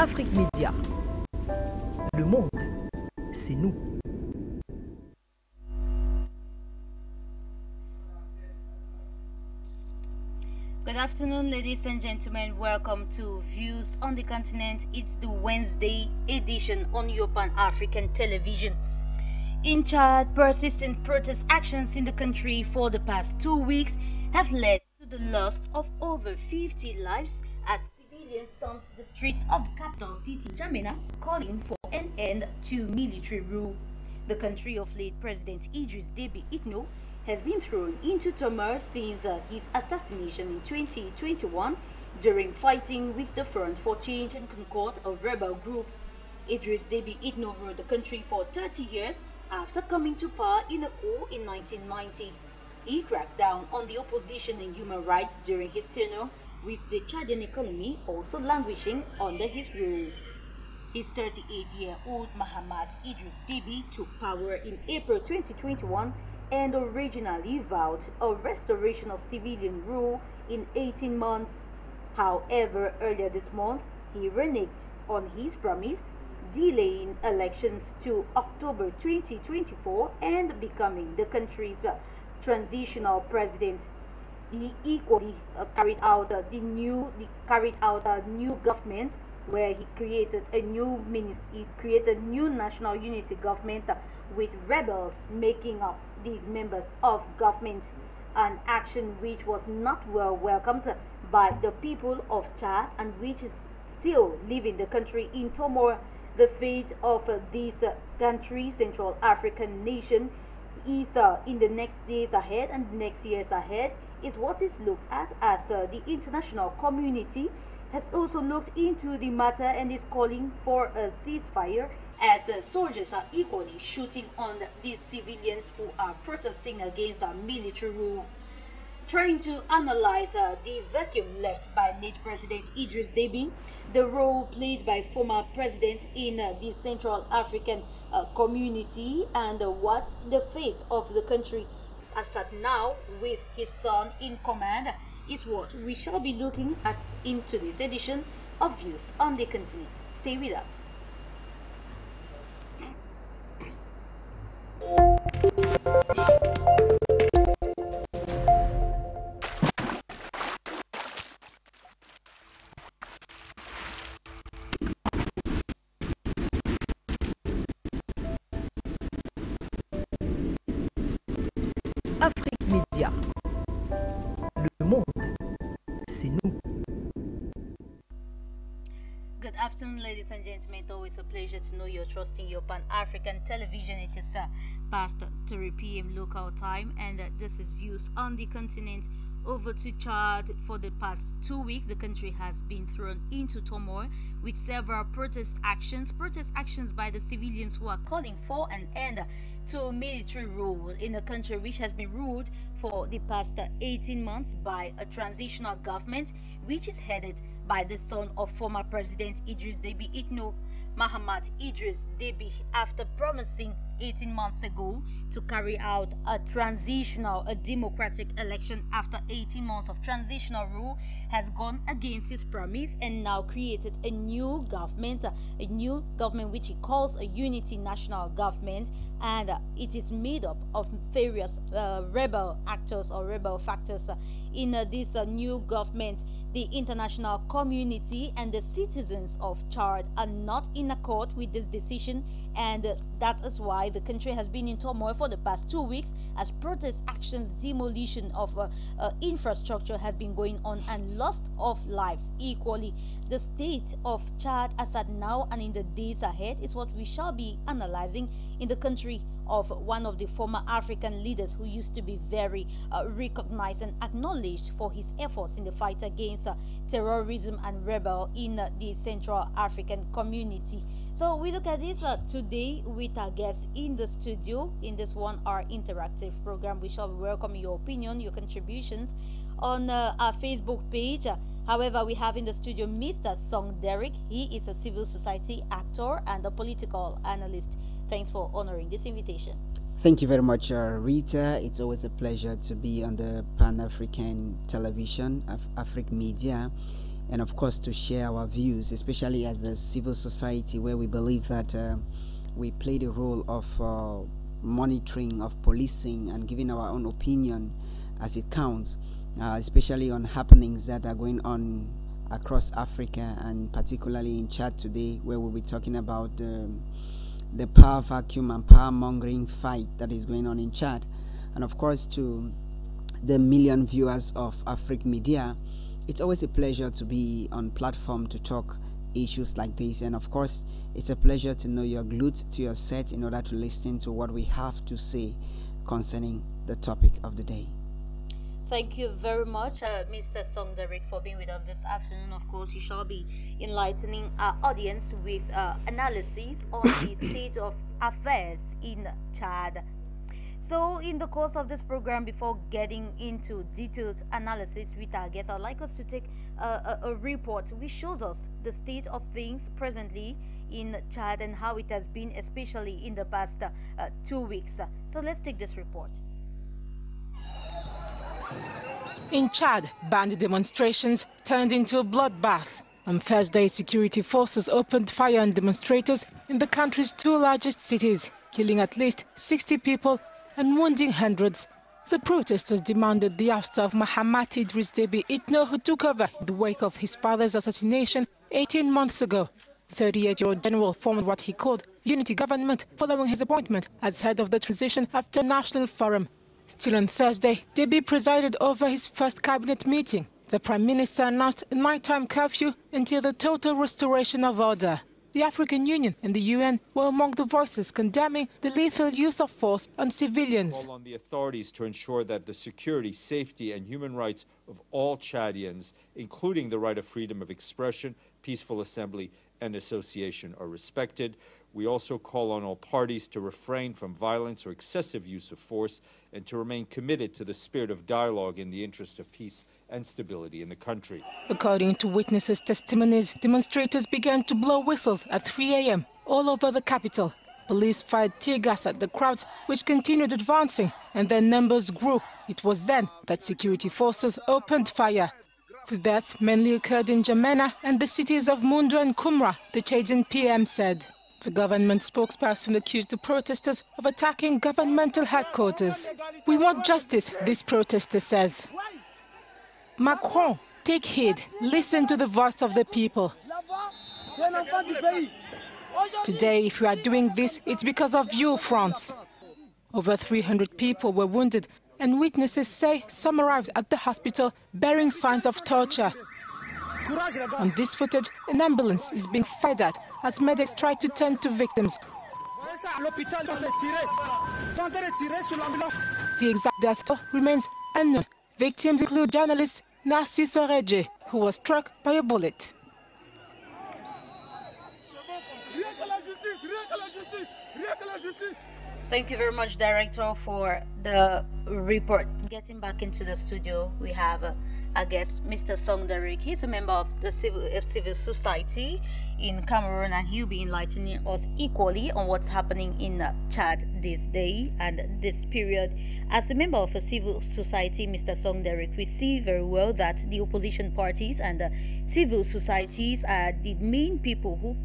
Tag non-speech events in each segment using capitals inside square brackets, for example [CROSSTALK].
Afrique Média. Le monde, c'est nous. Good afternoon, ladies and gentlemen. Welcome to Views on the Continent. It's the Wednesday edition on your Pan African television. In Chad, persistent protest actions in the country for the past two weeks have led to the loss of over 50 lives as stormed the streets of the capital city, N'Djamena, calling for an end to military rule. The country of late President Idris Deby Itno has been thrown into turmoil since uh, his assassination in 2021 during fighting with the Front for Change and Concord, a rebel group. Idris Deby Itno ruled the country for 30 years after coming to power in a coup in 1990. He cracked down on the opposition and human rights during his tenure, with the Chadian economy also languishing under his rule. His 38-year-old Mahamat Idris Deby took power in April 2021 and originally vowed a restoration of civilian rule in 18 months. However, earlier this month, he reneged on his promise, delaying elections to October 2024 and becoming the country's transitional president. He equally uh, carried out uh, the new the carried out a new government where he created a new ministry, he created new national unity government uh, with rebels making up the members of government, an action which was not well welcomed by the people of Chad and which is still leaving the country in turmoil. The fate of uh, this uh, country, Central African nation, is uh, in the next days ahead and next years ahead is what is looked at as uh, the international community has also looked into the matter and is calling for a ceasefire as uh, soldiers are equally shooting on these civilians who are protesting against a military rule. Trying to analyze uh, the vacuum left by late President Idris Deby, the role played by former president in uh, the Central African uh, community, and uh, what the fate of the country as at now with his son in command is what we shall be looking at in today's edition of Views on the Continent. Stay with us. Afrique Média. Le monde, c'est nous. Good afternoon, ladies and gentlemen. It's always a pleasure to know you're trusting your Pan African television. It is uh, past 3 p.m. local time, and uh, this is Views on the Continent. Over to Chad for the past two weeks, the country has been thrown into turmoil with several protest actions. Protest actions by the civilians who are calling for an end to military rule in a country which has been ruled for the past uh, 18 months by a transitional government which is headed by the son of former President Idris Deby Itno, Mahamat Idris Deby, after promising 18 months ago to carry out a transitional, a democratic election after 18 months of transitional rule, has gone against his promise and now created a new government, a new government which he calls a unity national government, and it is made up of various uh, rebel actors or rebel factors in uh, this uh, new government. The international community and the citizens of Chad are not in accord with this decision, and that is why the country has been in turmoil for the past two weeks as protest actions, demolition of uh, uh, infrastructure have been going on, and loss of lives equally. The state of Chad as at now and in the days ahead is what we shall be analyzing in the country of one of the former African leaders who used to be very uh, recognized and acknowledged for his efforts in the fight against uh, terrorism and rebel in uh, the Central African community. So we look at this uh, today with our guests in the studio in this one hour interactive program. We shall welcome your opinion, your contributions on uh, our Facebook page. However, we have in the studio Mr. Song Derek. He is a civil society actor and a political analyst. Thanks for honoring this invitation. Thank you very much, uh, Rita. It's always a pleasure to be on the Pan African television, Af- Afrique Media. and of course to share our views, especially as a civil society where we believe that uh, we play the role of uh, monitoring, of policing, and giving our own opinion as it counts, uh, especially on happenings that are going on across Africa and particularly in Chad today, where we'll be talking about um, the power vacuum and power mongering fight that is going on in Chad. And of course, to the million viewers of Afrique Media, it's always a pleasure to be on platform to talk issues like this. And of course, it's a pleasure to know you're glued to your set in order to listen to what we have to say concerning the topic of the day. Thank you very much, uh, Mr. Song Derek, for being with us this afternoon. Of course, you shall be enlightening our audience with uh, analysis on the [COUGHS] state of affairs in Chad. So, in the course of this program, before getting into detailed analysis with our guests, I'd like us to take a, a, a report which shows us the state of things presently in Chad and how it has been, especially in the past uh, two weeks. So, let's take this report. In Chad, banned demonstrations turned into a bloodbath. On Thursday, security forces opened fire on demonstrators in the country's two largest cities, killing at least 60 people and wounding hundreds. The protesters demanded the ouster of Mahamat Idris Deby Itno, who took over in the wake of his father's assassination 18 months ago. 38-year-old general formed what he called unity government following his appointment as head of the transition after national forum. Still on Thursday, Deby presided over his first cabinet meeting. The Prime Minister announced nighttime curfew until the total restoration of order. The African Union and the UN were among the voices condemning the lethal use of force on civilians. Call on the authorities to ensure that the security, safety and human rights of all Chadians, including the right of freedom of expression, peaceful assembly and association are respected. We also call on all parties to refrain from violence or excessive use of force and to remain committed to the spirit of dialogue in the interest of peace and stability in the country. According to witnesses' testimonies, demonstrators began to blow whistles at 3 a.m. all over the capital. Police fired tear gas at the crowds, which continued advancing, and their numbers grew. It was then that security forces opened fire. The deaths mainly occurred in N'Djamena and the cities of Moundou and Koumra, the Chadian PM said. The government spokesperson accused the protesters of attacking governmental headquarters. We want justice, this protester says. Macron, take heed, listen to the voice of the people. Today, if we are doing this, it's because of you, France. Over 300 people were wounded, and witnesses say some arrived at the hospital bearing signs of torture. On this footage, an ambulance is being fired at as medics try to tend to victims. The exact death toll remains unknown. Victims include journalist Narcisse Oredje, who was struck by a bullet. Thank you very much, Director, for the report. Getting back into the studio, we have uh, guest, Mr. Song Derek. He's a member of the civil, of civil society in Cameroon, and he'll be enlightening us equally on what's happening in Chad this day and this period. As a member of a civil society, Mr. Song Derek, we see very well that the opposition parties and uh, civil societies are the main people who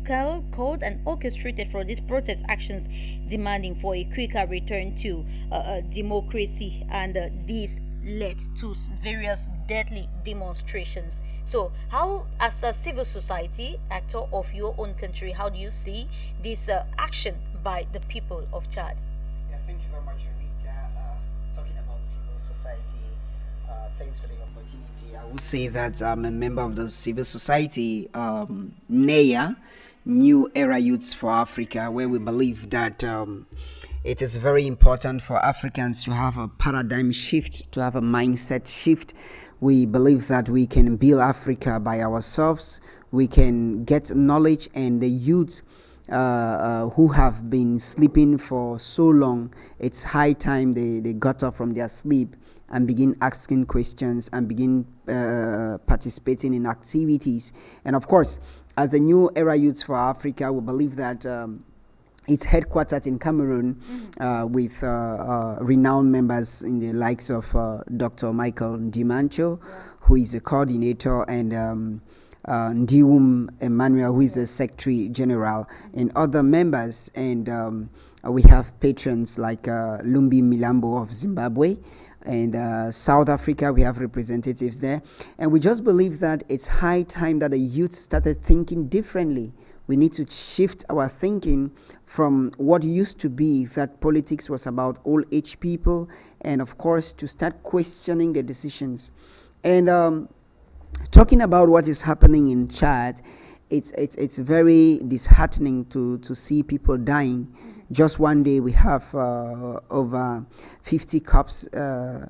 called and orchestrated for these protest actions demanding for a quicker return to uh, uh democracy and uh, these led to various deadly demonstrations. So, how, as a civil society actor of your own country, how do you see this uh, action by the people of Chad? Yeah, thank you very much, Rita. Uh, talking about civil society, uh, thanks for the opportunity. I will say that I'm a member of the civil society, um, NEA, New Era Youths for Africa, where we believe that. Um, it is very important for Africans to have a paradigm shift, to have a mindset shift. We believe that we can build Africa by ourselves. We can get knowledge, and the youth uh, uh, who have been sleeping for so long, it's high time they, they got up from their sleep and begin asking questions and begin uh, participating in activities. And of course, as a new era youth for Africa, we believe that. Um, it's headquartered in Cameroon mm-hmm. uh, with uh, uh, renowned members in the likes of uh, Dr. Michael Dimancho, yeah. who is a coordinator, and um, uh, Ndiwum Emmanuel, who is the Secretary General, and other members. And um, we have patrons like uh, Lumbi Milambo of Zimbabwe. And uh, South Africa, we have representatives there. And we just believe that it's high time that the youth started thinking differently. We need to shift our thinking from what used to be that politics was about old age people, and of course, to start questioning the decisions. And um, talking about what is happening in Chad, it's, it's, it's very disheartening to, to see people dying. Just one day, we have uh, over 50 cops uh,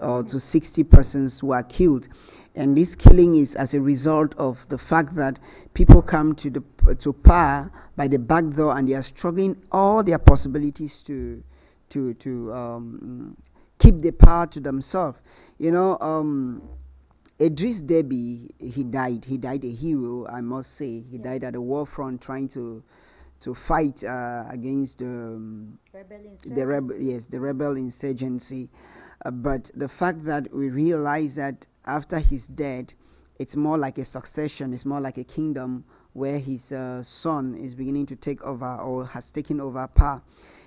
or to 60 persons who are killed. And this killing is as a result of the fact that people come to, the, to power by the back door and they are struggling all their possibilities to, to, to um, keep the power to themselves. You know, um, Idris Deby, he died. He died a hero, I must say. He yeah. died at the war front trying to to fight uh, against the um, the rebel yes the rebel insurgency. Uh, but the fact that we realize that after his death, it's more like a succession. It's more like a kingdom where his uh, son is beginning to take over or has taken over power.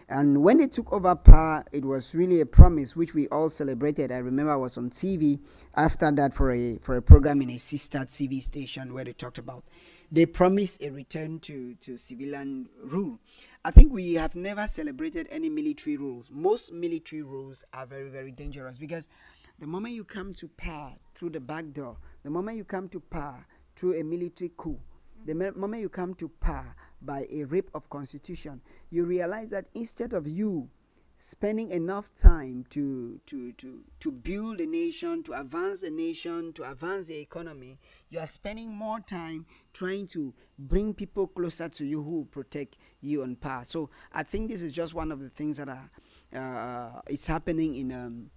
And when they took over power, it was really a promise which we all celebrated. I remember I was on TV after that for a for a program in a sister TV station where they talked about they promised a return to, to civilian rule. I think we have never celebrated any military rules. Most military rules are very, very dangerous because the moment you come to power through the back door, the moment you come to power through a military coup, the moment you come to power by a rape of constitution, you realize that instead of you spending enough time to, to, to, to build a nation, to advance a nation, to advance the economy, you are spending more time trying to bring people closer to you who protect you on power. So I think this is just one of the things that are uh, is happening in um,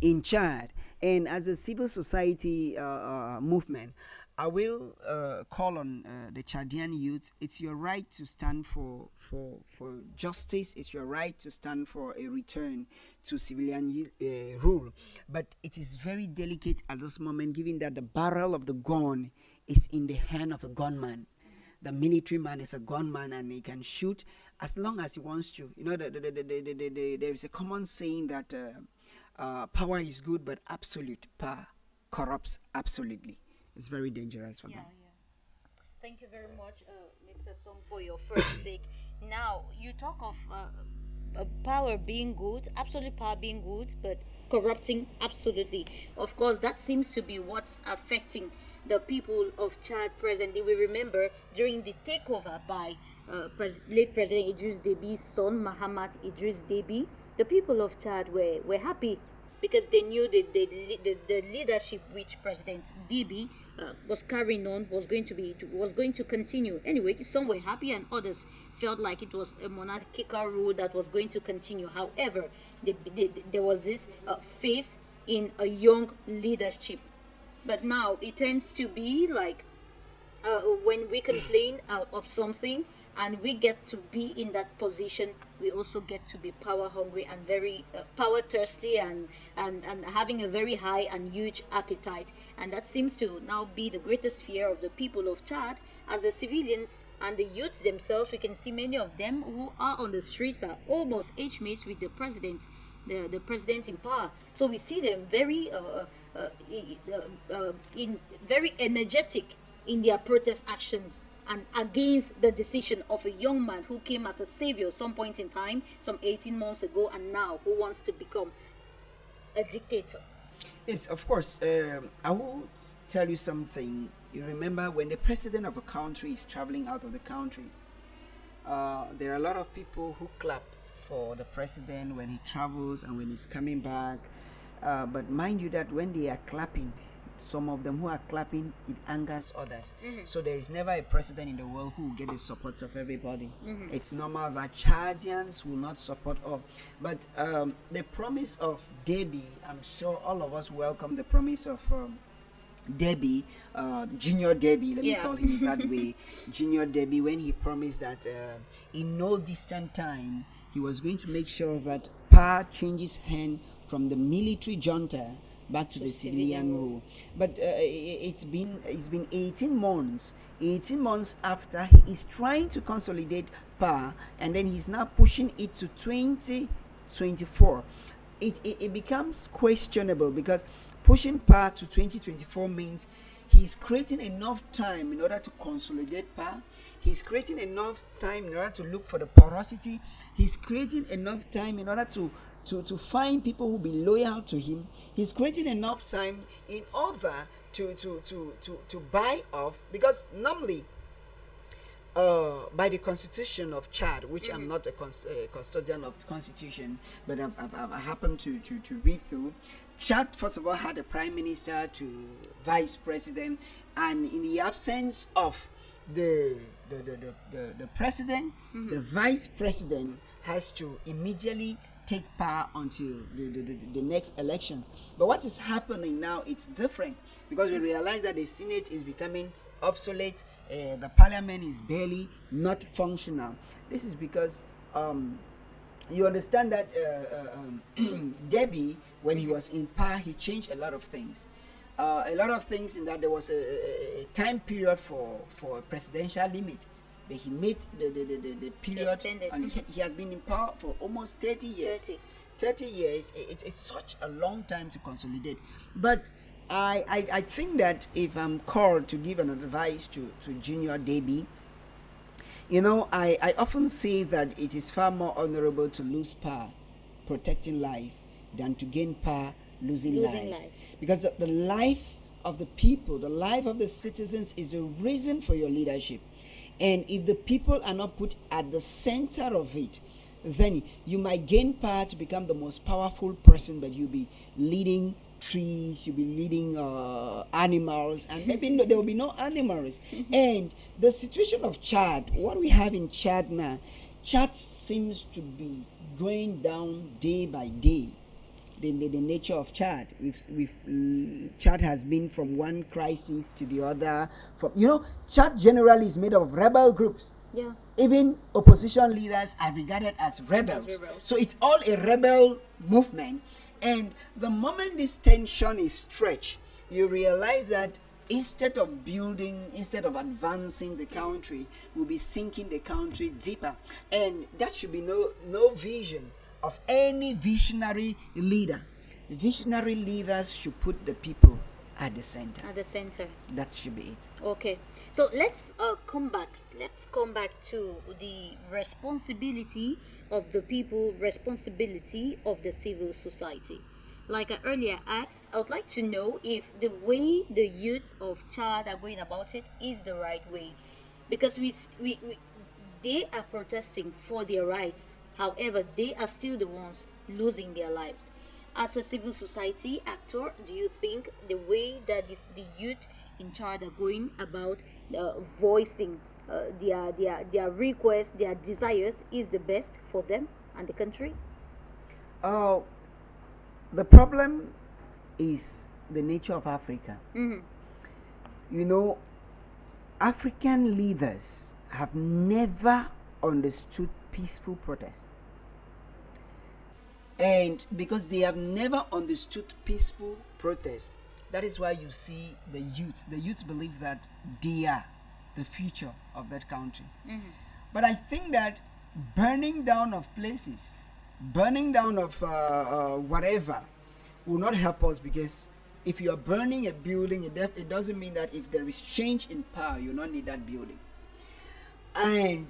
in Chad. And as a civil society uh, uh, movement, I will uh, call on uh, the Chadian youth. It's your right to stand for, for, for justice. It's your right to stand for a return to civilian uh, rule. But it is very delicate at this moment, given that the barrel of the gun is in the hand of a gunman. The military man is a gunman and he can shoot as long as he wants to. You know, the, the, the, there is a common saying that uh, uh, power is good, but absolute power corrupts absolutely it's very dangerous for yeah, them. Yeah. Thank you very much, uh, Mr. Song, for your first [COUGHS] take. Now, you talk of uh, uh, power being good, absolute power being good, but corrupting absolutely. Of course, that seems to be what's affecting the people of Chad presently. We remember during the takeover by uh, pres late President Idris Deby's son, Mahamat Idris Deby, the people of Chad were, were happy because they knew the, the, the leadership which President Deby uh, was carrying on was going to be was going to continue. Anyway, some were happy and others felt like it was a monarchical rule that was going to continue. However, the, the, there was this uh, faith in a young leadership. But now it tends to be like uh, when we complain of something and we get to be in that position. We also get to be power hungry and very uh, power thirsty and, and and having a very high and huge appetite. And that seems to now be the greatest fear of the people of chad. As the civilians and the youths themselves we can see many of them who are on the streets are almost age mates with the president the, the president in power. So we see them very uh, uh, uh, uh in very energetic in their protest actions and against the decision of a young man who came as a savior some point in time, some 18 months ago, and now who wants to become a dictator. Yes, of course. Um, I will tell you something. You remember when the president of a country is traveling out of the country, uh, there are a lot of people who clap for the president when he travels and when he's coming back. Uh, but mind you that when they are clapping, some of them who are clapping, it angers others. Mm-hmm. So there is never a president in the world who will get the support of everybody. Mm-hmm. It's normal that Chadians will not support all. But um, the promise of Deby I'm sure all of us welcome the promise of um, Deby, uh, Junior Deby, let yeah. me call him [LAUGHS] that way, Junior Deby, when he promised that uh, in no distant time he was going to make sure that power changes hand from the military junta back to the civilian rule. But uh, it's been it's been 18 months. 18 months after he is trying to consolidate power, and then he's now pushing it to 2024. It, it, it becomes questionable because pushing power to 2024 means he's creating enough time in order to consolidate power. He's creating enough time in order to look for the porosity. He's creating enough time in order to to, to find people who be loyal to him. He's creating enough time in order to to to to, to buy off because normally uh, by the constitution of Chad, which I'm not a cons- uh, custodian of the constitution, but I've, I've, I've happened to, to, to read through. Chad, first of all, had a prime minister to vice president, and in the absence of the the, the, the, the, the president, the vice president has to immediately take power until the, the, the, the next elections. But what is happening now, it's different because we realize that the Senate is becoming obsolete. Uh, the parliament is barely not functional. This is because um, you understand that uh, uh, um, [CLEARS THROAT] Deby, when he was in power, he changed a lot of things. Uh, a lot of things in that there was a, a, a time period for, for a presidential limit. But he made the, the, the, the, the period, Extended. and he, mm-hmm. he has been in power for almost 30 years. 30. 30 years, it's, it's such a long time to consolidate. But I, I, I think that if I'm called to give an advice to, to Junior Deby, you know, I, I often say that it is far more honorable to lose power protecting life than to gain power losing, Losing life. life. Because the, the life of the people, the life of the citizens is a reason for your leadership. And if the people are not put at the center of it, then you might gain power to become the most powerful person, but you'll be leading trees, you'll be leading uh, animals, and maybe no, there will be no animals. and the situation of Chad, what we have in Chad now, Chad seems to be going down day by day the, the, the nature of Chad. We've, we've, mm, Chad has been from one crisis to the other. From you know, Chad generally is made of rebel groups. Yeah. Even opposition leaders are regarded as rebels. rebels. So it's all a rebel movement. And the moment this tension is stretched, you realize that instead of building, instead of advancing the country, we'll be sinking the country deeper. And that should be no no vision of any visionary leader. Visionary leaders should put the people at the center. At the center. That should be it. Okay, so let's uh, come back. Let's come back to the responsibility of the people, responsibility of the civil society. Like I earlier asked, I would like to know if the way the youth of Chad are going about it is the right way, because we, we, we they are protesting for their rights. However, they are still the ones losing their lives. As a civil society actor, do you think the way that is the youth in charge are going about uh, voicing uh, their, their, their requests, their desires is the best for them and the country? Uh, the problem is the nature of Africa. Mhm. You know, African leaders have never understood peaceful protest. And because they have never understood peaceful protest, that is why you see the youth. The youth believe that they are the future of that country. But I think that burning down of places, burning down of uh, uh, whatever, will not help us because if you are burning a building, it, def- it doesn't mean that if there is change in power, you not need that building. And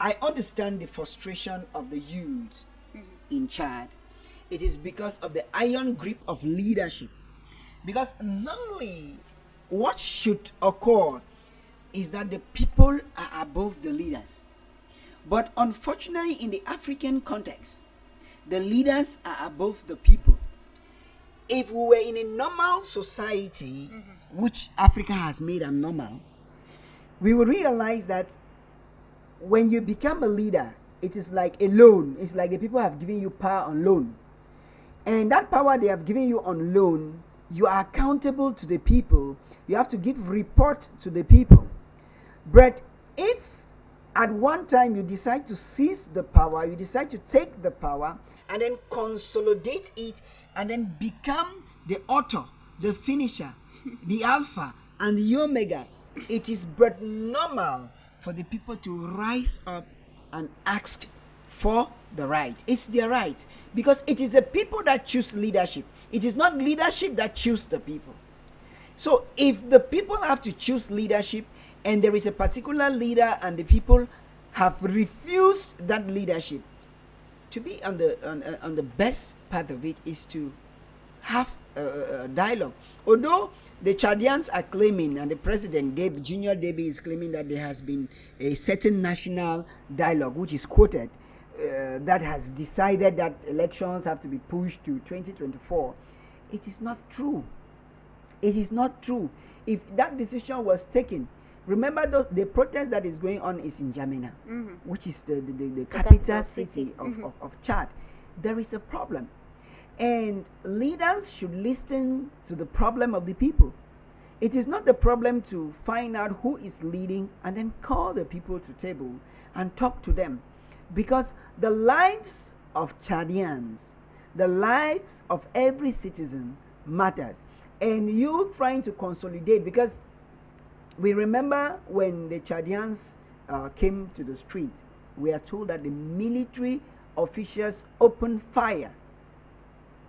I understand the frustration of the youth mm-hmm. in Chad. It is because of the iron grip of leadership. Because normally, what should occur is that the people are above the leaders. But unfortunately, in the African context, the leaders are above the people. If we were in a normal society, mm-hmm. which Africa has made abnormal, we would realize that when you become a leader, it is like a loan. It's like the people have given you power on loan. And that power they have given you on loan, you are accountable to the people. You have to give report to the people. But if at one time you decide to seize the power, you decide to take the power and then consolidate it and then become the author, the finisher, the alpha, and the omega. It is but normal for the people to rise up and ask for the right. It's their right because it is the people that choose leadership. It is not leadership that choose the people. So if the people have to choose leadership and there is a particular leader and the people have refused that leadership, to be on the on, on the best part of it is to have a, a dialogue. Although the Chadians are claiming, and the president, Deb, Junior Deby, is claiming that there has been a certain national dialogue, which is quoted, uh, that has decided that elections have to be pushed to 2024. It is not true. It is not true. If that decision was taken, remember the, the protest that is going on is in N'Djamena, Mm-hmm. which is the, the, the, the capital city. city of, Mhm. of, of Chad. There is a problem. And leaders should listen to the problem of the people. It is not the problem to find out who is leading and then call the people to table and talk to them. Because the lives of Chadians, the lives of every citizen matters. And you trying to consolidate because we remember when the Chadians uh, came to the street, we are told that the military officials opened fire.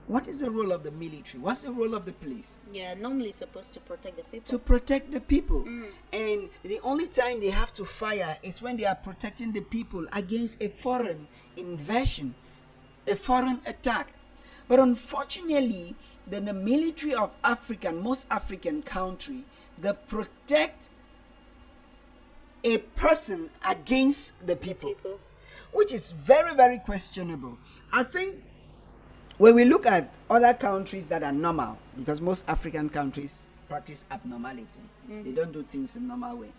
What is the role of the military? What's the role of the police? Yeah, normally it's supposed to protect the people. To protect the people. Mm. And the only time they have to fire is when they are protecting the people against a foreign invasion, a foreign attack. But unfortunately, then the military of African, most African country, they protect a person against the people, people. which is very, very questionable. I think when we look at other countries that are normal, because most African countries practice abnormality, they mm. don't do things in normal way.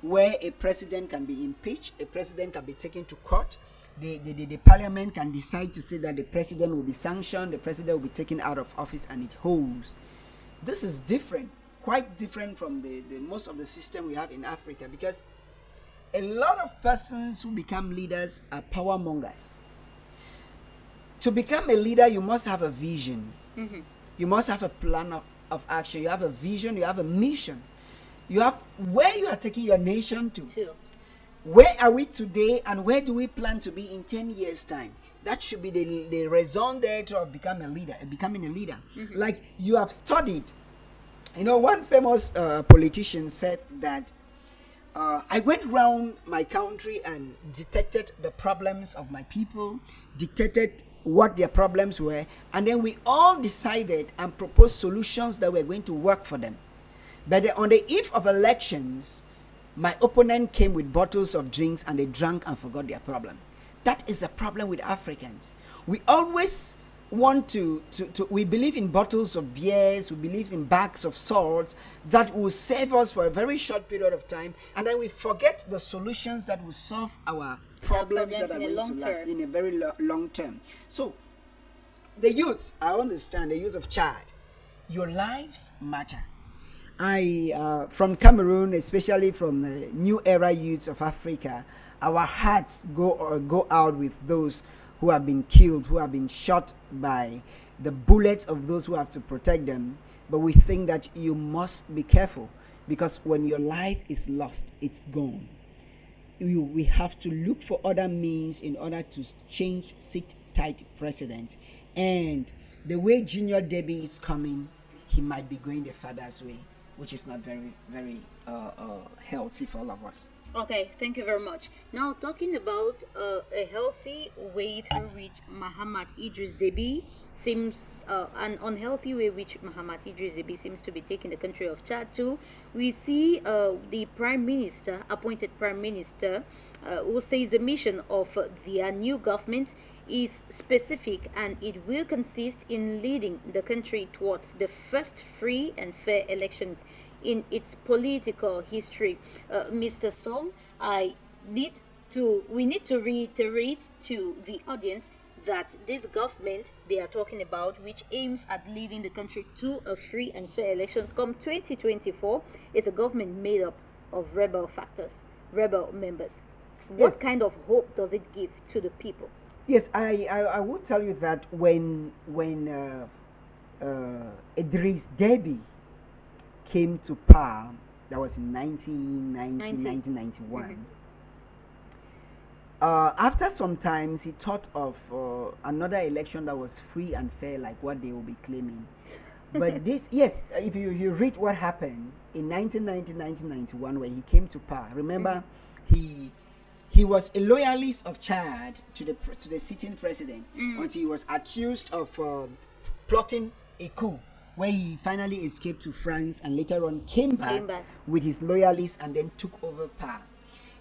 Where a president can be impeached, a president can be taken to court, the, the, the, the parliament can decide to say that the president will be sanctioned, the president will be taken out of office, and it holds. This is different, quite different from the, the most of the system we have in Africa, because a lot of persons who become leaders are power mongers to become a leader you must have a vision. You must have a plan of, of action. You have a vision. You have a mission. You have where you are taking your nation to. Too. where are we today and where do we plan to be in 10 years time? That should be the, the raison d'etre of becoming a leader becoming a leader. Like you have studied. You know one famous uh, politician said that uh, I went round my country and detected the problems of my people, detected what their problems were, and then we all decided and proposed solutions that were going to work for them. But on the eve of elections, my opponent came with bottles of drinks and they drank and forgot their problem. That is a problem with Africans. We always want to, to, to we believe in bottles of beers, we believe in bags of salts that will save us for a very short period of time, and then we forget the solutions that will solve our problems that are going to last term. in a very lo- long term. So, the youth, I understand the youth of Chad, your lives matter. I, uh, from Cameroon, especially from the new era youths of Africa, our hearts go uh, go out with those who have been killed, who have been shot by the bullets of those who have to protect them. But we think that you must be careful because when your life is lost, it's gone. We have to look for other means in order to change sit tight precedent. And the way Junior Deby is coming, he might be going the father's way, which is not very, very uh, uh, healthy for all of us. Okay, thank you very much. Now, talking about uh, a healthy way through which Muhammad Idris Deby seems, uh, an unhealthy way which Muhammad Idris Deby seems to be taking the country of Chad to, we see uh, the Prime Minister, appointed Prime Minister, uh, who says the mission of their new government is specific and it will consist in leading the country towards the first free and fair elections in its political history. Uh, Mr. Song, I need to we need to reiterate to the audience that this government they are talking about, which aims at leading the country to a free and fair elections come 2024, is a government made up of rebel factors, rebel members. What Yes. kind of hope does it give to the people? Yes, I, I, I would tell you that when when uh, uh, Idris Deby came to power, that was in 1990, 90. 1991. Uh, after some times, he thought of uh, another election that was free and fair, like what they will be claiming. But [LAUGHS] this, yes, if you, you read what happened in 1990, 1991, when he came to power, remember, he he was a loyalist of Chad to the to the sitting president until he was accused of uh, plotting a coup, where he finally escaped to France and later on came back, Came back. with his loyalists and then took over power.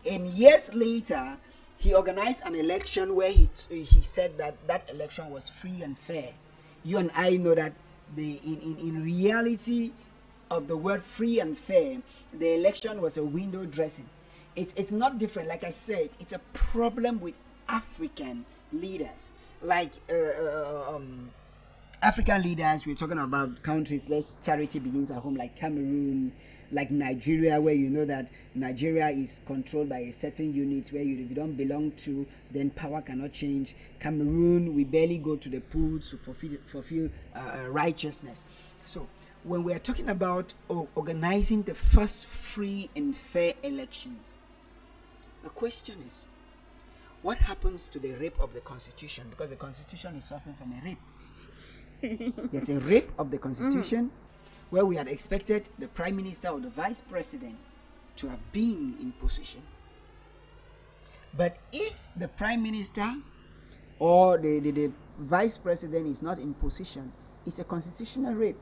And years later, he organized an election where he he said that that election was free and fair. You and I know that the in, in, in reality of the word free and fair, the election was a window dressing. It's it's not different. Like I said, it's a problem with African leaders. Like uh, uh, um, African leaders, we're talking about countries, let's charity begins at home, like Cameroon, like Nigeria, where you know that Nigeria is controlled by a certain unit where you, if you don't belong to, then power cannot change. Cameroon, we barely go to the polls to fulfill, fulfill uh, uh, righteousness. So, when we are talking about organizing the first free and fair elections, the question is, what happens to the rape of the constitution? Because the constitution is suffering from a rape. [LAUGHS] There's a rape of the constitution where we had expected the prime minister or the vice president to have been in position. But if the prime minister or the, the, the vice president is not in position, it's a constitutional rape.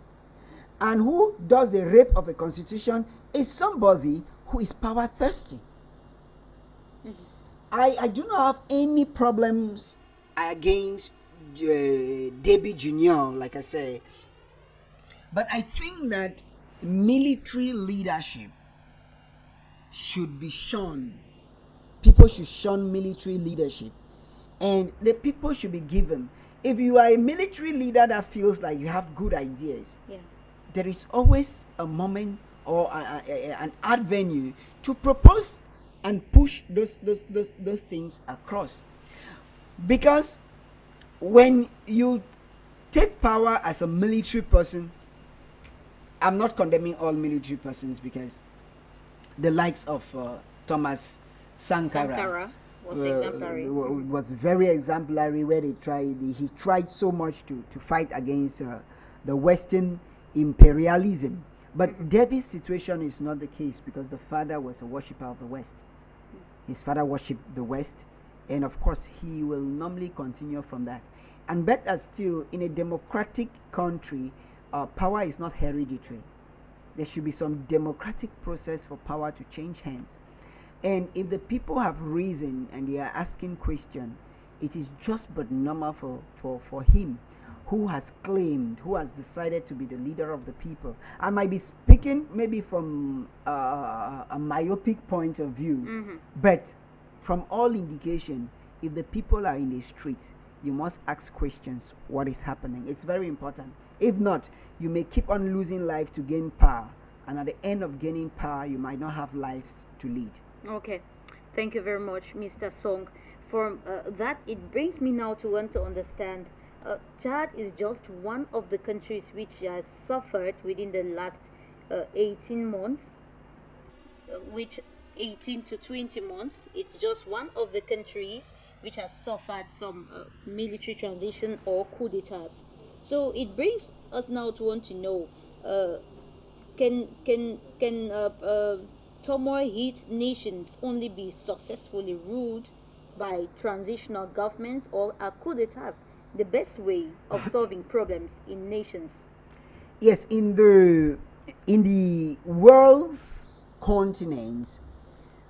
And who does the rape of a constitution is somebody who is power thirsty. I, I do not have any problems against uh, Deby Jr., like I say. But I think that military leadership should be shown. People should shun military leadership. And the people should be given. If you are a military leader that feels like you have good ideas, Yeah. there is always a moment or a, a- a- an avenue to propose and push those, those, those, those things across. Because when you take power as a military person, I'm not condemning all military persons because the likes of uh, Thomas Sankara, Sankara was uh, was very exemplary where they tried he tried so much to, to fight against uh, the western imperialism. But Deby's situation is not the case because the father was a worshipper of the west. His father worshipped the west and of course he will normally continue from that. And better still in a democratic country uh, power is not hereditary there should be some democratic process for power to change hands and if the people have reason and they are asking question, it is just but normal for, for, for him who has claimed, who has decided to be the leader of the people. I might be speaking maybe from uh, a myopic point of view, but from all indication, if the people are in the streets, you must ask questions what is happening. It's very important. If not, you may keep on losing life to gain power, and at the end of gaining power, you might not have lives to lead. Okay, thank you very much, Mr. Song. From uh, that, it brings me now to want to understand. Uh, Chad is just one of the countries which has suffered within the last uh, 18 months, uh, which 18 to 20 months. It's just one of the countries which has suffered some uh, military transition or coup d'etats. So it brings us now to want to know uh, can can can uh, uh, turmoil hit nations only be successfully ruled by transitional governments or are coup d'etats the best way of [LAUGHS] solving problems in nations? yes in the in the world's continents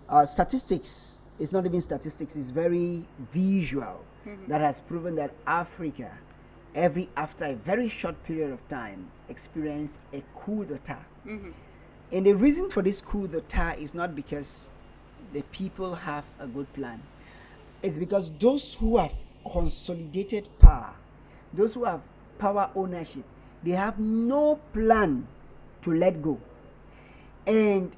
uh, statistics is not even statistics it's very visual that has proven that africa every after a very short period of time experience a coup d'etat mm-hmm. and the reason for this coup d'etat is not because the people have a good plan it's because those who have consolidated power, those who have power ownership, they have no plan to let go. And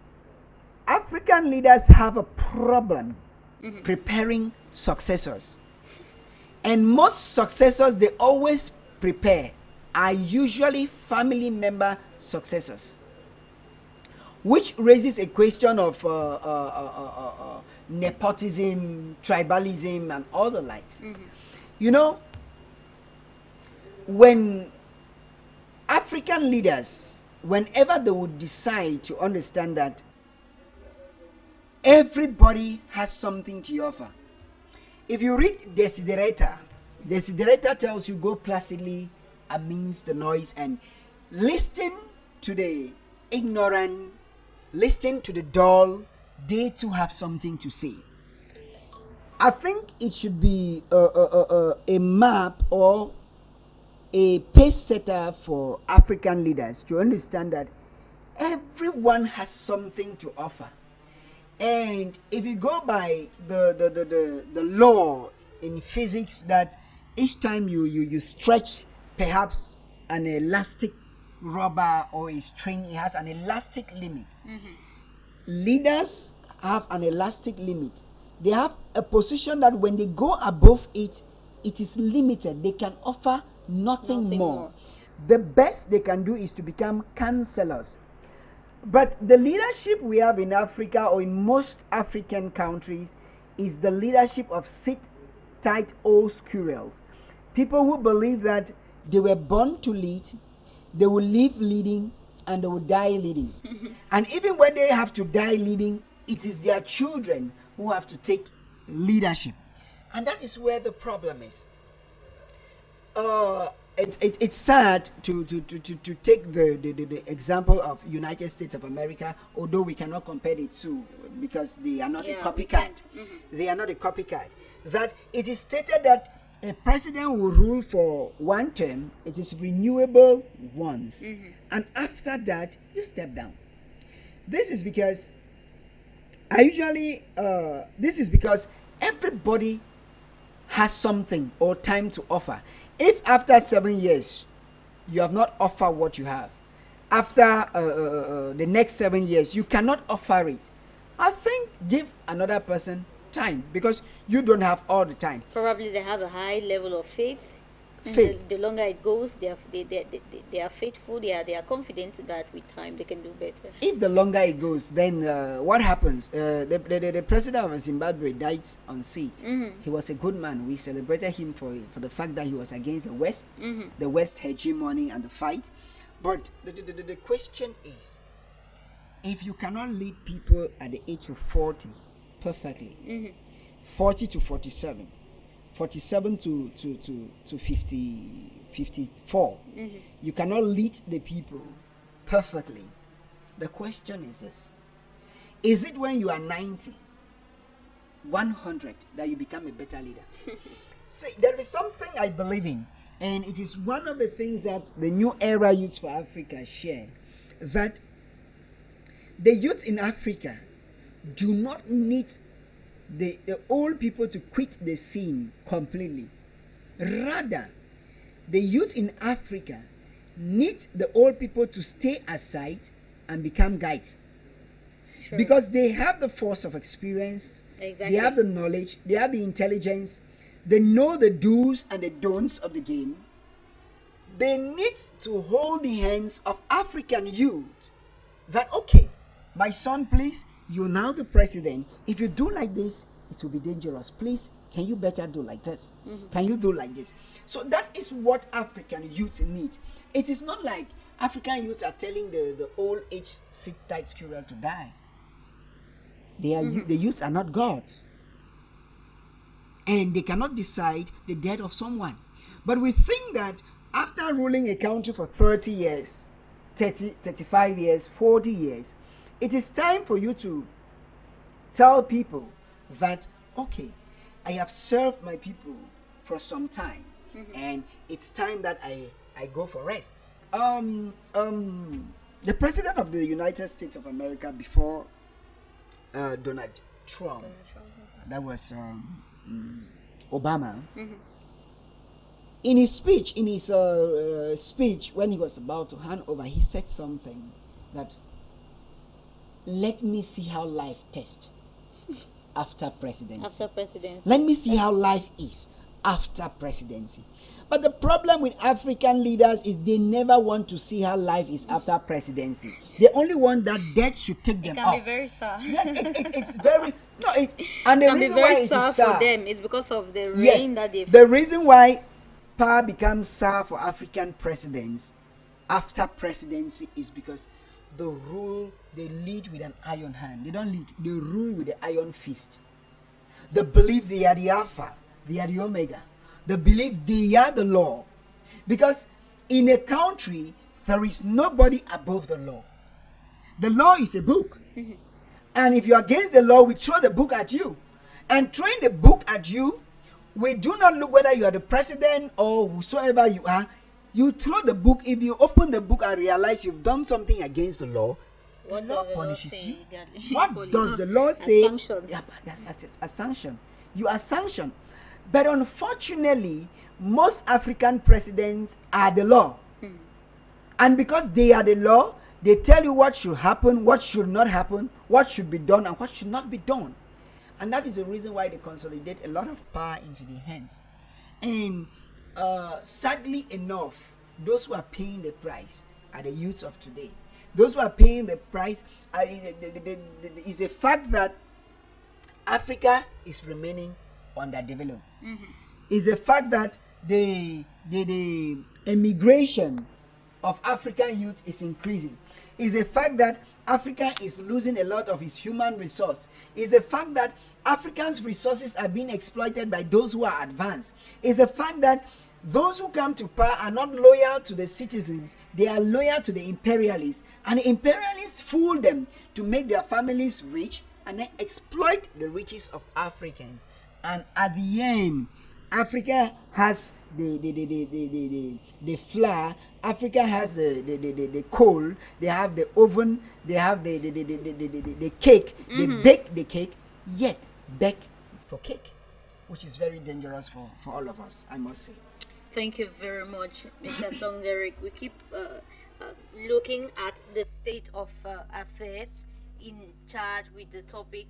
African leaders have a problem mm-hmm. preparing successors. And most successors, they always prepare are usually family member successors, which raises a question of uh, uh, uh, uh, uh, uh, nepotism, tribalism, and all the likes. You know, when African leaders, whenever they would decide to understand that everybody has something to offer. If you read Desiderata, Desiderata tells you go placidly amidst the noise and listen to the ignorant, listen to the dull, they too have something to say. I think it should be a, a, a, a- map or a pace setter for African leaders to understand that everyone has something to offer. And if you go by the, the, the, the, the law in physics that each time you, you, you stretch perhaps an elastic rubber or a string, it has an elastic limit. Mm-hmm. Leaders have an elastic limit. They have a position that when they go above it, it is limited. They can offer nothing, Nothing more. more. The best they can do is to become counselors. But the leadership we have in Africa or in most African countries is the leadership of sit tight old squirrels. People who believe that they were born to lead, they will live leading, and they will die leading. [LAUGHS] and even when they have to die leading, it is their children who have to take leadership. And that is where the problem is uh, it, it, it's sad to, to, to, to, to take the, the, the, the example of United States of America, although we cannot compare it to because they are not Yeah, a copycat. can't. They are not a copycat. That it is stated that a president will rule for one term, it is renewable once, and after that, you step down. This is because I usually, uh, this is because everybody has something or time to offer. If after seven years you have not offered what you have, after uh, uh, uh, the next seven years you cannot offer it, I think give another person time because you don't have all the time. Probably they have a high level of faith. The, the longer it goes, they are, they, they, they, they are faithful. They are, they are confident that with time they can do better. If the longer it goes, then uh, what happens? Uh, the, the, the- president of Zimbabwe died on seat. He was a good man. We celebrated him for for the fact that he was against the West, the West hegemony and the fight. But the, the, the, the question is, if you cannot lead people at the age of 40 perfectly, 40 to 47, 47 to, to, to, to 50, 54, mm-hmm. you cannot lead the people perfectly. The question is this Is it when you are 90, 100 that you become a better leader? [LAUGHS] See, there is something I believe in, and it is one of the things that the New Era Youth for Africa share that the youth in Africa do not need the, the old people to quit the scene completely. Rather, the youth in Africa need the old people to stay aside and become guides because they have the force of experience Exactly. they have the knowledge they have the intelligence they know the do's and the don'ts of the game they need to hold the hands of african youth that okay my son please you're now the president. If you do like this it will be dangerous. Please can you better do like this? Mm-hmm. Can you do like this? So that is what african youth need. It is not like african youths are telling the the old age sit tight squirrel to die. They are you the youths are not gods. And they cannot decide the death of someone. But we think that after ruling a country for 30 years, 30, 35 years, 40 years, it is time for you to tell people that, okay, I have served my people for some time and it's time that I, I go for rest. Um, um, the president of the United States of America before uh, Donald Trump, that was um, mm, Obama. In his speech, in his uh, uh, speech, when he was about to hand over, he said something that let me see how life tests after presidency. After presidency. Let me see how life is after presidency. But the problem with African leaders is they never want to see how life is after presidency. They only want that death should take It them can off. be very sad. yes, it, it, it's very no. It, and the It can be reason why very it is sad sad, for them is because of the yes, rain that they've the reason why power becomes sour for African presidents after presidency is because the rule they lead with an iron hand. They don't lead; they rule with the iron fist. They believe they are the Alpha, they are the Omega. They believe they are the law. Because in a country, there is nobody above the law. The law is a book. Mm-hmm. And if you're against the law, we throw the book at you. And throwing the book at you, we do not look whether you are the president or whosoever you are. You throw the book. If you open the book and realize you've done something against the law, What the law does the law punishes say you. What [LAUGHS] does the law say? sanction. Yeah, but that's, that's, a sanction. You are sanctioned. But unfortunately, most African presidents are the law. Hmm. And because they are the law, they tell you what should happen, what should not happen, what should be done, and what should not be done. And that is the reason why they consolidate a lot of power into their hands. And uh, sadly enough, those who are paying the price are the youths of today. Those who are paying the price are, the, the, the, the, is a fact that Africa is remaining underdeveloped. Is a fact that the, the, the immigration of African youth is increasing. Is a fact that Africa is losing a lot of its human resource. Is a fact that Africans' resources are being exploited by those who are advanced. Is a fact that those who come to power are not loyal to the citizens, they are loyal to the imperialists. And the imperialists fool them to make their families rich and then exploit the riches of Africans. And at the end, Africa has the the the the the, the, the, the flour, Africa has the the, the, the, coal, they have the oven, they have the the, the, the, the, the, the, cake, they bake the cake, yet bake for cake, which is very dangerous for, for all of us, I must say. Thank you very much, Mr. Song Derek. We keep uh, uh, looking at the state of uh, affairs in charge with the topic,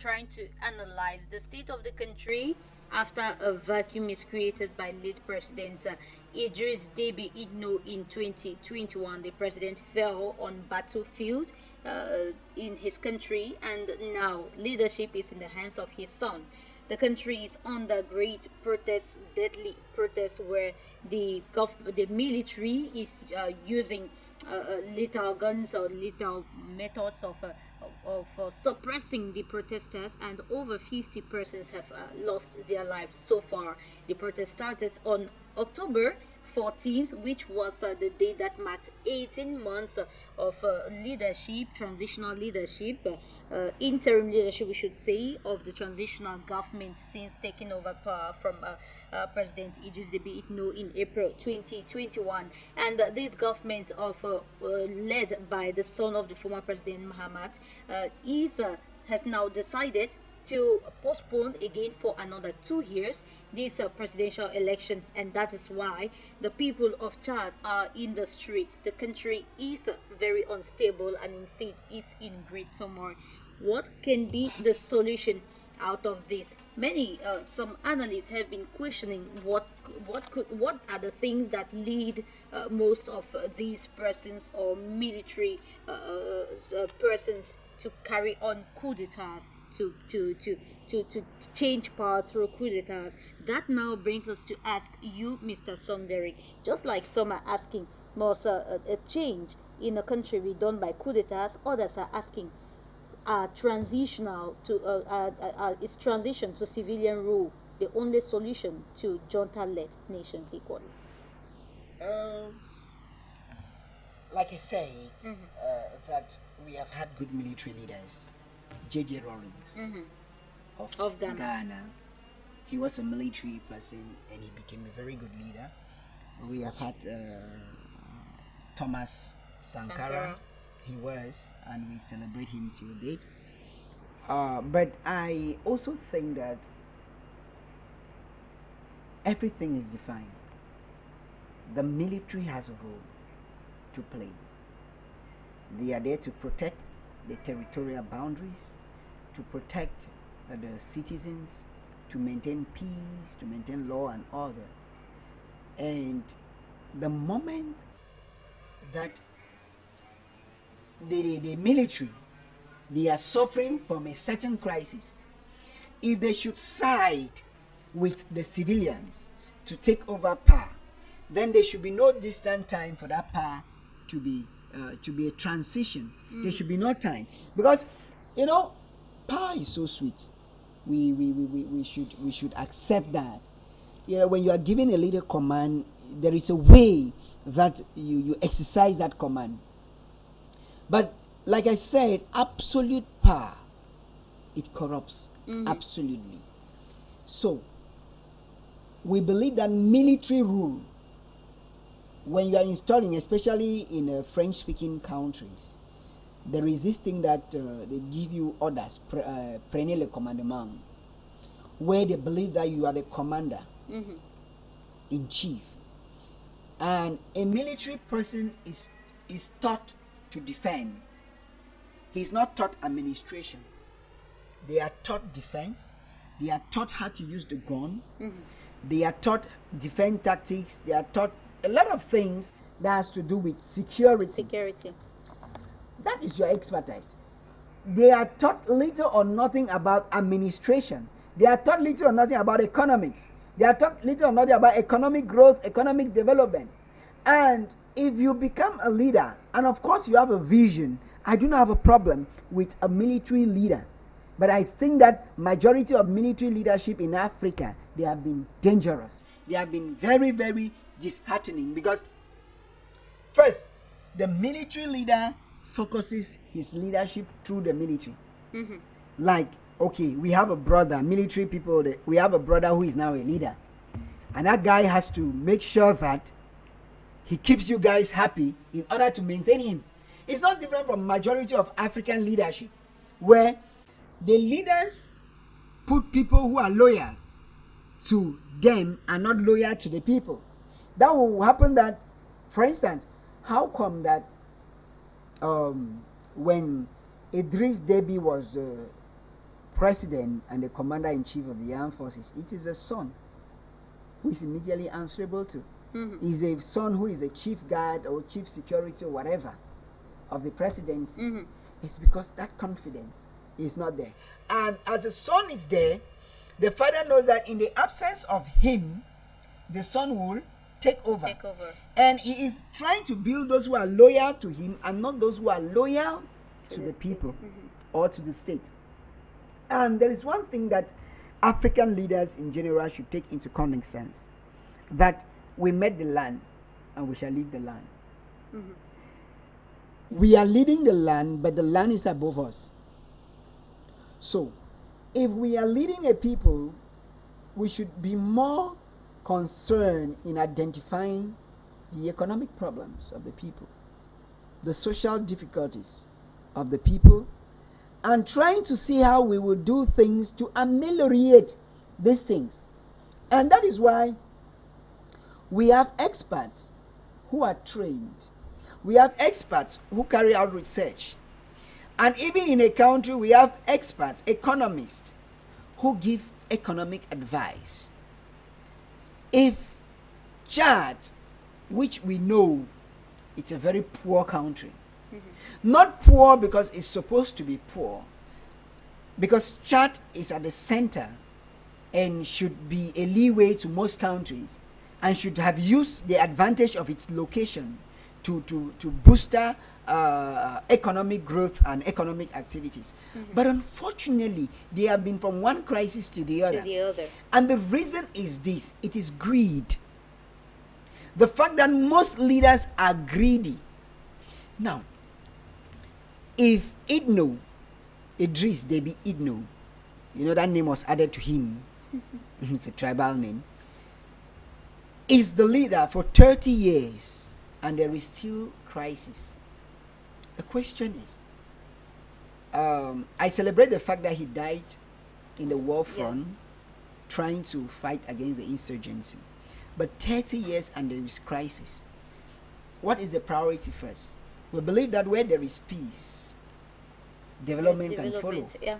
trying to analyze the state of the country after a vacuum is created by late President uh, Idris Deby Itno in 2021. The president fell on battlefield uh, in his country, and now leadership is in the hands of his son. The country is under great protest, deadly protest, where the the military is uh, using uh, uh, lethal guns or little methods of uh, of uh, suppressing the protesters, and over 50 persons have uh, lost their lives so far. The protest started on October 14th, which was uh, the day that marked 18 months of uh, leadership, transitional leadership, uh, interim leadership, we should say, of the transitional government since taking over power from uh, uh, President Idris Deby Itno in April 2021. And uh, this government of led by the son of the former President uh, is has now decided to postpone again for another two years this uh, presidential election and that is why the people of chad are in the streets. The country is uh, very unstable and indeed is in great turmoil. What can be the solution out of this? Many uh, some analysts have been questioning what what could what are the things that lead uh, most of uh, these persons or military uh, uh, persons to carry on coup d'etats to, to, to, to, to change power through coup d'etats. That now brings us to ask you, Mr. Sonderi, just like some are asking most uh, a, a change in a country be done by coup d'etats, others are asking uh, transitional to uh, uh, uh, is transition to civilian rule the only solution to junta-led nations equally. Um, like I said, uh, that we have had good military leaders. J.J. Rawlings of, Of Ghana. He was a military person and he became a very good leader. We have had uh, Thomas Sankara. Sankara. He was, and we celebrate him till date. Uh, but I also think that everything is defined. The military has a role to play. They are there to protect the territorial boundaries, to protect uh, the citizens, to maintain peace, to maintain law and order. And the moment that the, the, the military they are suffering from a certain crisis, if they should side with the civilians to take over power, then there should be no distant time for that power to be uh, to be a transition. There should be no time because you know power is so sweet. We we, we, we, we should we should accept that. You know, when you are giving a little command, there is a way that you, you exercise that command. But like I said, absolute power it corrupts absolutely. So we believe that military rule, when you are installing, especially in uh, French-speaking countries, there is this thing that uh, they give you orders, pre, uh, prenez le commandement, where they believe that you are the commander in chief, and a military person is is taught to defend. He's not taught administration. They are taught defense. They are taught how to use the gun. They are taught defense tactics. They are taught a lot of things that has to do with security. Security. That is your expertise. They are taught little or nothing about administration. They are taught little or nothing about economics. They are taught little or nothing about economic growth, economic development. And if you become a leader, and of course you have a vision, I do not have a problem with a military leader. But I think that majority of military leadership in Africa, they have been dangerous. They have been very, very disheartening because First, the military leader focuses his leadership through the military. Mm-hmm. Like, okay, we have a brother, military people, that- we have a brother who is now a leader. And that guy has to make sure that he keeps you guys happy in order to maintain him. It's not different from majority of African leadership, where the leaders put people who are loyal to them and not loyal to the people. That will happen that, for instance, how come that um, when Idris Deby was president and the commander in chief of the armed forces, it is a son who is immediately answerable to. Is a son who is a chief guard or chief security or whatever of the presidency. It's because that confidence is not there. And as the son is there, the father knows that in the absence of him, the son will take over. Take over. And he is trying to build those who are loyal to him and not those who are loyal to the people mm-hmm. or to the state. And there is one thing that African leaders in general should take into common sense that we made the land and we shall leave the land. Mm-hmm. We are leading the land, but the land is above us. So, if we are leading a people, we should be more concerned in identifying the economic problems of the people, the social difficulties of the people, and trying to see how we will do things to ameliorate these things. And that is why we have experts who are trained. We have experts who carry out research. And even in a country, we have experts, economists, who give economic advice. If Chad, which we know it's a very poor country, mm-hmm. not poor because it's supposed to be poor, because Chad is at the center and should be a leeway to most countries and should have used the advantage of its location to, to, to booster uh, economic growth and economic activities. But unfortunately, they have been from one crisis to the other. To the other. And the reason is this it is greed. The fact that most leaders are greedy. Now, if Itno, Idris Deby Itno, you know that name was added to him, [LAUGHS] it's a tribal name, is the leader for 30 years and there is still crisis. The question is, um, I celebrate the fact that he died in the war front trying to fight against the insurgency. But 30 years and there is crisis. What is the priority first? We believe that where there is peace, development can follow. Yeah.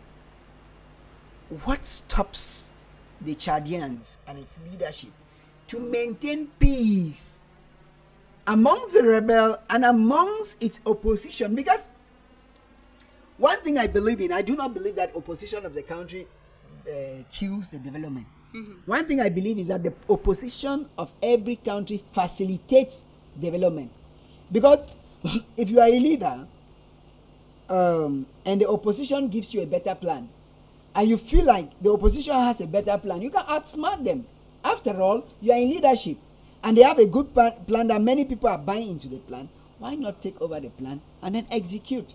What stops the Chadians and its leadership to maintain peace amongst the rebel and amongst its opposition because one thing I believe in, I do not believe that opposition of the country uh, kills the development. One thing I believe is that the opposition of every country facilitates development. Because [LAUGHS] if you are a leader um, and the opposition gives you a better plan, and you feel like the opposition has a better plan, you can outsmart them. After all, you are in leadership and they have a good plan, plan that many people are buying into the plan. Why not take over the plan and then execute?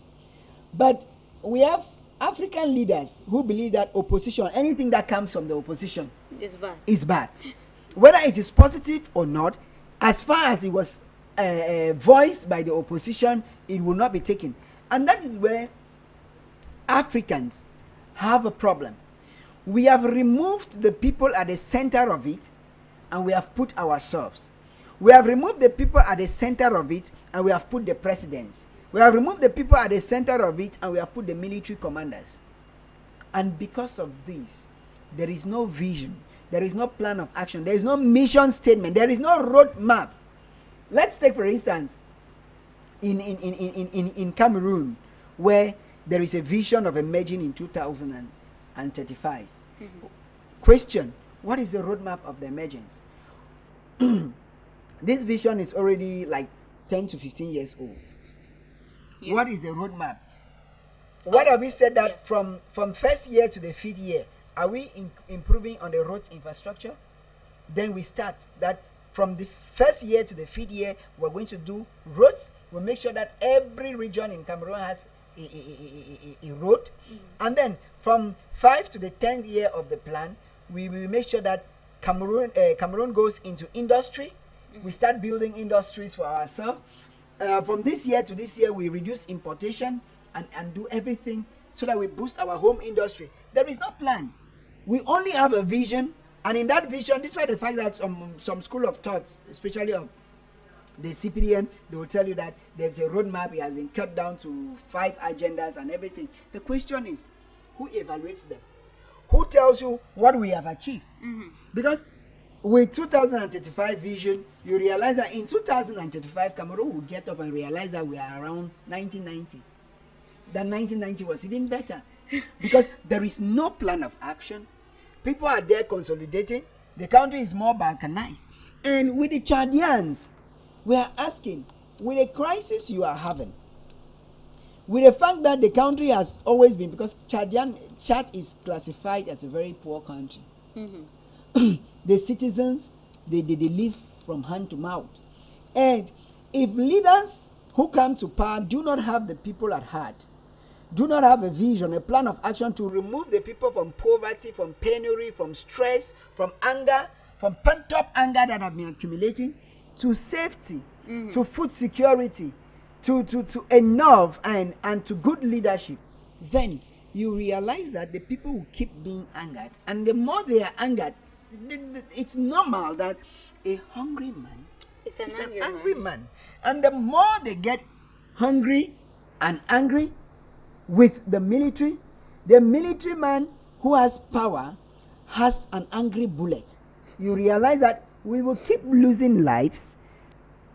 But we have African leaders who believe that opposition, anything that comes from the opposition, It's bad. is bad. Whether it is positive or not, as far as it was uh, uh, voiced by the opposition, it will not be taken. And that is where Africans have a problem. We have removed the people at the center of it and we have put ourselves. We have removed the people at the center of it and we have put the presidents. We have removed the people at the center of it and we have put the military commanders. And because of this, there is no vision, there is no plan of action, there is no mission statement, there is no roadmap. Let's take, for instance, in, in, in, in, in, in Cameroon, where there is a vision of emerging in 2035. Mm-hmm. Question What is the roadmap of the emergence? [CLEARS THROAT] this vision is already like 10 to 15 years old. Yeah. What is the roadmap? What have we said that from from first year to the fifth year, are we in, improving on the roads infrastructure? Then we start that from the first year to the fifth year, we're going to do roads. We'll make sure that every region in Cameroon has a, a, a, a, a road. Mm. And then from five to the tenth year of the plan, we will make sure that Cameroon uh, Cameroon goes into industry. We start building industries for ourselves. Uh, from this year to this year, we reduce importation and, and do everything so that we boost our home industry. There is no plan. We only have a vision, and in that vision, despite the fact that some some school of thought, especially of the CPDM, they will tell you that there's a roadmap. It has been cut down to five agendas and everything. The question is, who evaluates them? Who tells you what we have achieved? Mm-hmm. Because with 2035 vision, you realize that in 2035, Cameroon will get up and realize that we are around 1990. That 1990 was even better [LAUGHS] because there is no plan of action. People are there consolidating. The country is more balkanized. And with the Chadians, we are asking, with the crisis you are having, with the fact that the country has always been because Chadian Chad is classified as a very poor country. Mm-hmm. [CLEARS THROAT] the citizens they, they, they live from hand to mouth. And if leaders who come to power do not have the people at heart, do not have a vision, a plan of action to remove the people from poverty, from penury, from stress, from anger, from pent up anger that have been accumulating, to safety, mm-hmm. to food security, to, to, to enough and, and to good leadership, then you realize that the people will keep being angered. And the more they are angered, it's normal that a hungry man an is an angry angry man. man. And the more they get hungry and angry with the military, the military man who has power has an angry bullet. You realize that we will keep losing lives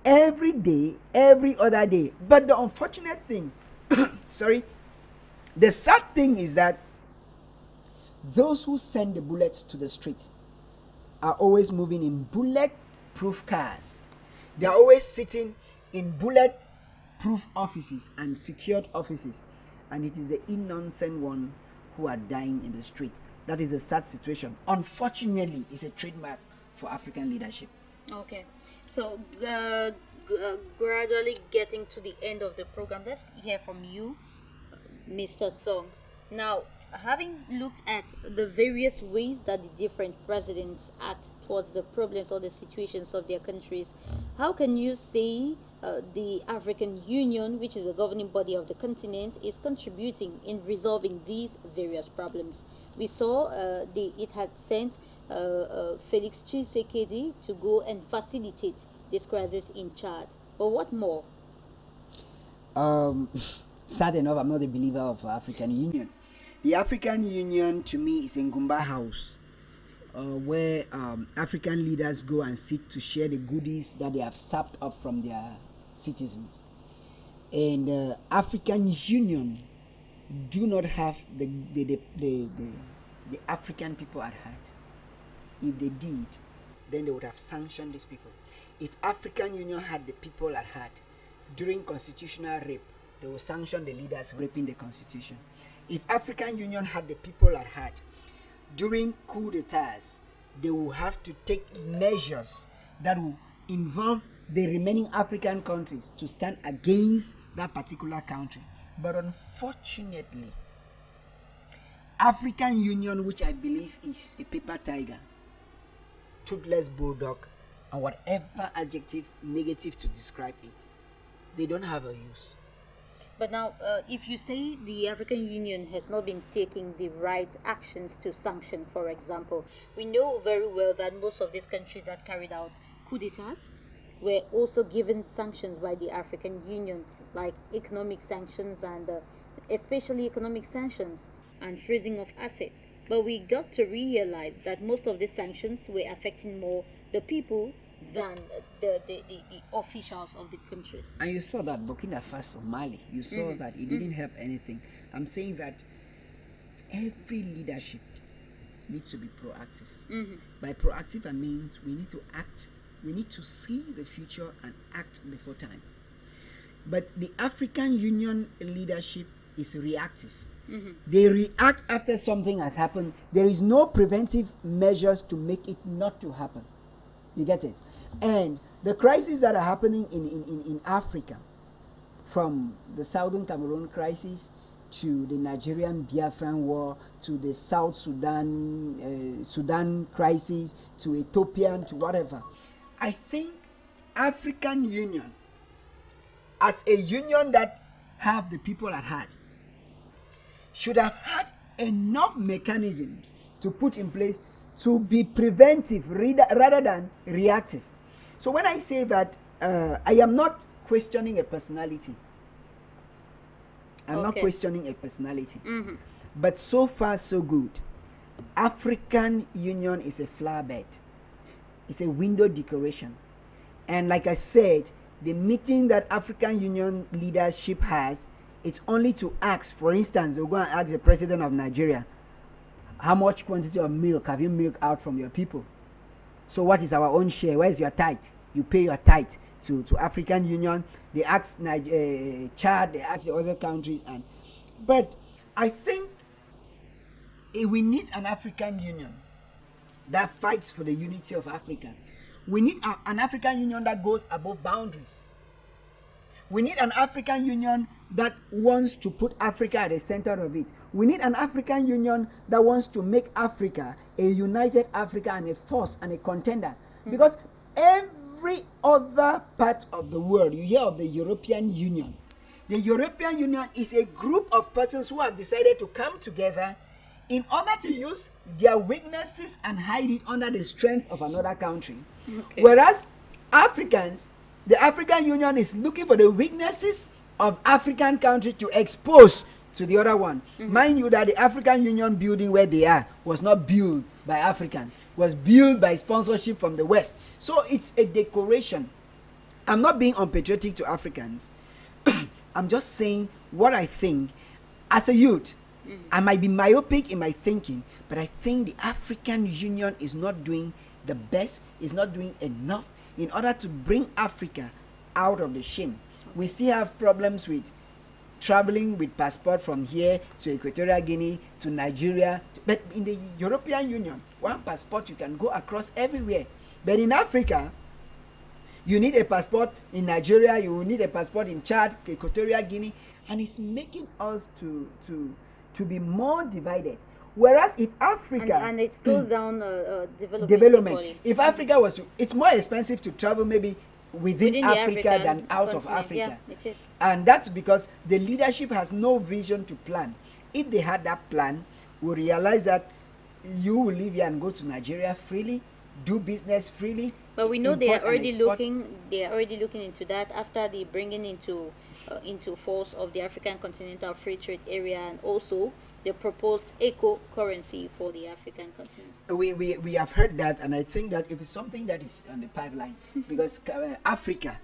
every day, every other day. But the unfortunate thing, [COUGHS] sorry, the sad thing is that those who send the bullets to the street are always moving in bullet proof cars. They are always sitting in bullet proof offices and secured offices. And it is the innocent one who are dying in the street. That is a sad situation. Unfortunately, it's a trademark for African leadership. Okay, so uh, uh, gradually getting to the end of the program, let's hear from you, Mr. Song. Now, having looked at the various ways that the different presidents act towards the problems or the situations of their countries, how can you say uh, the African Union, which is the governing body of the continent, is contributing in resolving these various problems? We saw uh, the, it had sent uh, uh, Felix Tshisekedi to go and facilitate this crisis in Chad. But what more? Um, [LAUGHS] sad enough, I'm not a believer of African Union. The African Union to me is Ngumba house. uh, where um, African leaders go and seek to share the goodies that they have sapped up from their citizens. And uh, African Union do not have the the, the, the, the, African people at heart. If they did, then they would have sanctioned these people. If African Union had the people at heart during constitutional rape, they will sanction the leaders raping the constitution. If African Union had the people at heart during coup d'etats, they will have to take measures that will involve the remaining African countries to stand against that particular country. But unfortunately, African Union, which I believe is a paper tiger, toothless bulldog, and whatever adjective negative to describe it, they don't have a use. But now, uh, if you say the African Union has not been taking the right actions to sanction, for example, we know very well that most of these countries that carried out coup d'etats were also given sanctions by the African Union, like economic sanctions and uh, especially economic sanctions and freezing of assets. But we got to realize that most of these sanctions were affecting more the people than the, the, the, the officials of the countries. And you saw that Burkina Faso, Mali, you saw Mm-hmm. that it didn't help anything. I'm saying that every leadership needs to be proactive. Mm-hmm. By proactive, I mean we need to act, we need to see the future and act before time. But the African Union leadership is reactive. They react after something has happened. There is no preventive measures to make it not to happen. You get it? And the crises that are happening in, in, in, in Africa, from the Southern Cameroon crisis to the Nigerian Biafran war to the South Sudan uh, Sudan crisis to Ethiopian to whatever, I think African Union, as a union that have the people at heart, should have had enough mechanisms to put in place to be preventive rather than reactive. So when I say that, uh, I am not questioning a personality. I'm not questioning a personality. Mm-hmm. But so far, so good. African Union is a flower bed. It's a window decoration. And like I said, the meeting that African Union leadership has, it's only to ask. For instance, they'll go and ask the president of Nigeria, how much quantity of milk have you milked out from your people? So what is our own share? Where is your tithe? You pay your tithe to, to African Union. They ask Niger- uh, Chad, they ask the other countries, and but I think eh, we need an African Union that fights for the unity of Africa. We need a- an African Union that goes above boundaries. We need an African Union that wants to put Africa at the center of it. We need an African Union that wants to make Africa a united Africa and a force and a contender. Hmm. Because every other part of the world, you hear of the European Union. The European Union is a group of persons who have decided to come together in order to use their weaknesses and hide it under the strength of another country. Okay. Whereas Africans, the African Union is looking for the weaknesses of African countries to expose to the other one. Mm-hmm. Mind you that the African Union building where they are was not built by Africans, was built by sponsorship from the West. So it's a decoration. I'm not being unpatriotic to Africans. [COUGHS] I'm just saying what I think as a youth. Mm-hmm. I might be myopic in my thinking, but I think the African Union is not doing the best, is not doing enough in order to bring Africa out of the shame. We still have problems with traveling with passport from here to Equatorial Guinea to Nigeria. But in the European Union, one passport you can go across everywhere. But in Africa, you need a passport in Nigeria, you need a passport in Chad, Equatorial Guinea, and it's making us to to to be more divided. Whereas if Africa and it slows down uh, uh, development. development, if Africa was to, it's more expensive to travel maybe within, Within the Africa than out of Africa. Yeah, it is. And that's because the leadership has no vision to plan. If they had that plan, we realize that you will live here and go to Nigeria freely, do business freely. But we know they are already looking. They are already looking into that after the bringing into uh, into force of the African Continental Free Trade Area and also the proposed eco currency for the African continent. We, we, we have heard that, and I think that if it's something that is on the pipeline, [LAUGHS] because uh, Africa,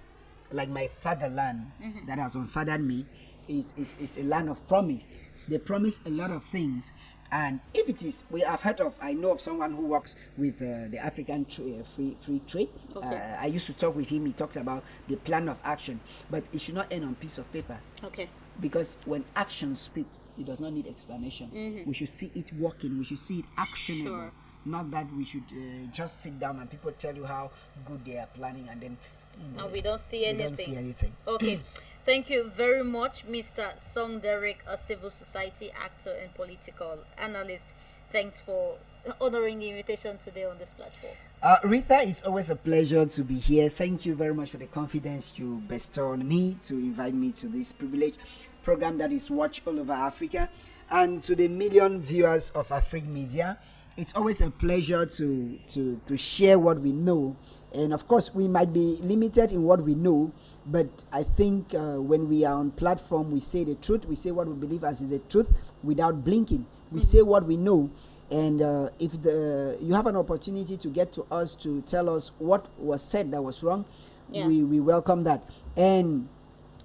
like my fatherland that has unfathered me, is, is, is a land of promise. They promise a lot of things. And if it is, we have heard of, I know of someone who works with uh, the African tra- uh, free, free trade. Okay. Uh, I used to talk with him, he talked about the plan of action, but it should not end on piece of paper Okay. because when actions speak, it does not need explanation. Mm-hmm. We should see it working. We should see it actionable. Sure. Not that we should uh, just sit down and people tell you how good they are planning, and then you know, And we don't see we anything. don't see anything. Okay. [CLEARS THROAT] Thank you very much, Mr. Song Derek, a civil society actor and political analyst. Thanks for honoring the invitation today on this platform. Uh, Rita, it's always a pleasure to be here. Thank you very much for the confidence you bestow on me to invite me to this privileged program that is watched all over Africa and to the million viewers of Afrique Media. It's always a pleasure to, to, to share what we know. And of course, we might be limited in what we know, but I think uh, when we are on platform, we say the truth. We say what we believe as is the truth without blinking. We say what we know and uh, if the you have an opportunity to get to us to tell us what was said that was wrong Yeah. we, we welcome that and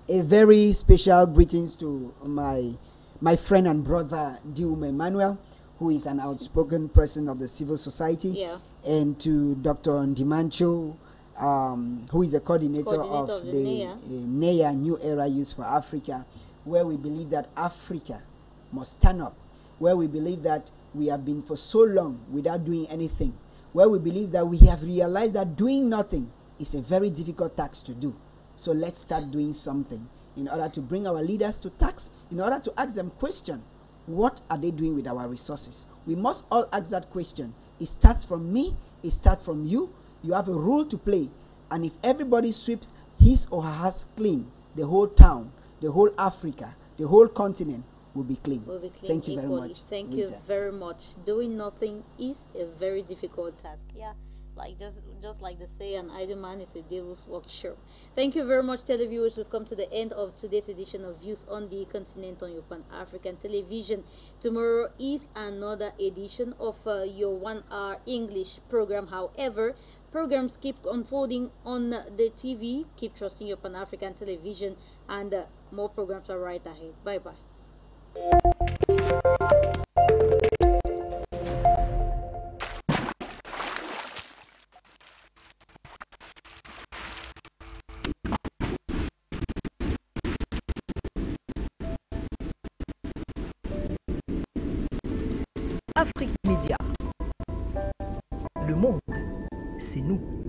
a very special greetings to my my friend and brother Dium Emmanuel who is an outspoken person of the civil society Yeah. and to Dr. Ndimancho um, who is the coordinator, Coordinator of of the the NEA. uh, NEA New Era Youth for Africa where we believe that Africa must stand up where we believe that we have been for so long without doing anything, where we believe that we have realized that doing nothing is a very difficult task to do. So let's start doing something in order to bring our leaders to task, in order to ask them question, what are they doing with our resources? We must all ask that question. It starts from me, it starts from you. You have a role to play. And if everybody sweeps his or her house clean, the whole town, the whole Africa, the whole continent will be clean. Will be clean Thank you very much. Thank you very much. Doing nothing is a very difficult task. Yeah. Like just just like they say, an idle man is a devil's workshop. Thank you very much, televiewers. We've come to the end of today's edition of Views on the Continent on your Pan African television. Tomorrow is another edition of uh, your one-hour English program. However, programs keep unfolding on the TV. Keep trusting your Pan African television, and uh, more programs are right ahead. Bye bye. Afrique Média. Le monde, c'est nous.